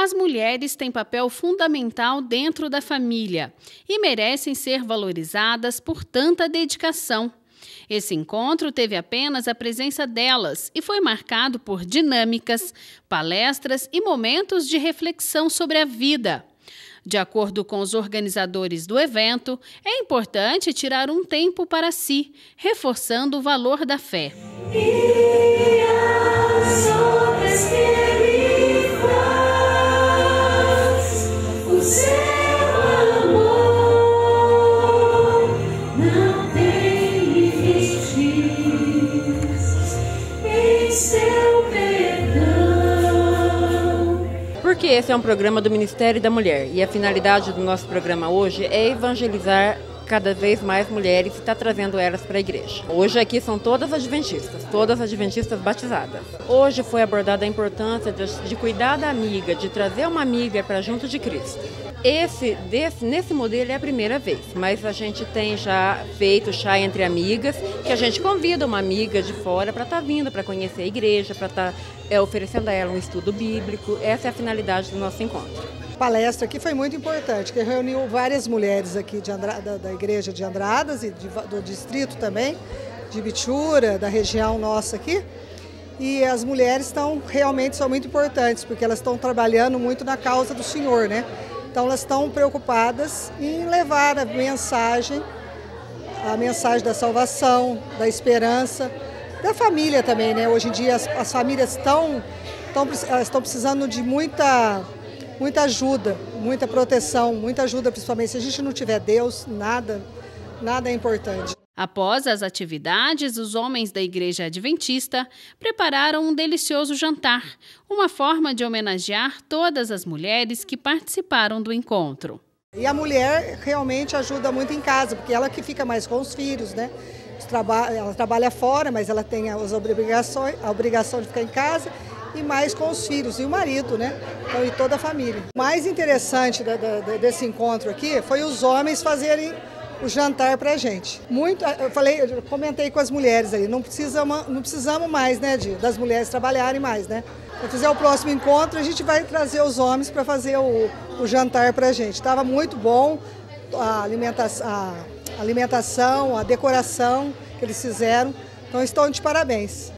As mulheres têm papel fundamental dentro da família e merecem ser valorizadas por tanta dedicação. Esse encontro teve apenas a presença delas e foi marcado por dinâmicas, palestras e momentos de reflexão sobre a vida. De acordo com os organizadores do evento, é importante tirar um tempo para si, reforçando o valor da fé. Porque esse é um programa do Ministério da Mulher e a finalidade do nosso programa hoje é evangelizar cada vez mais mulheres e está trazendo elas para a igreja. Hoje aqui são todas adventistas, todas adventistas batizadas. Hoje foi abordada a importância de, de cuidar da amiga, de trazer uma amiga para junto de Cristo. Esse, desse, nesse modelo é a primeira vez, mas a gente tem já feito chá entre amigas, que a gente convida uma amiga de fora para estar tá vindo, para conhecer a igreja, para estar tá, é, oferecendo a ela um estudo bíblico. Essa é a finalidade do nosso encontro palestra aqui foi muito importante, que reuniu várias mulheres aqui de Andrada, da igreja de Andradas e de, do distrito também, de Bichura, da região nossa aqui. E as mulheres estão realmente são muito importantes, porque elas estão trabalhando muito na causa do Senhor, né? Então elas estão preocupadas em levar a mensagem, a mensagem da salvação, da esperança, da família também, né? Hoje em dia as, as famílias estão, estão, estão precisando de muita muita ajuda, muita proteção, muita ajuda principalmente. Se a gente não tiver Deus, nada, nada é importante. Após as atividades, os homens da Igreja Adventista prepararam um delicioso jantar, uma forma de homenagear todas as mulheres que participaram do encontro. E a mulher realmente ajuda muito em casa, porque ela que fica mais com os filhos, né? Ela trabalha fora, mas ela tem as obrigações, a obrigação de ficar em casa e mais com os filhos e o marido, né? Então, e toda a família. O mais interessante desse encontro aqui foi os homens fazerem o jantar para a gente. Muito, eu falei, eu comentei com as mulheres aí, não precisamos, não precisamos mais, né, de, das mulheres trabalharem mais, né? Para fizer o próximo encontro, a gente vai trazer os homens para fazer o, o jantar para a gente. Estava muito bom a alimentação, a alimentação, a decoração que eles fizeram. Então, estão de parabéns.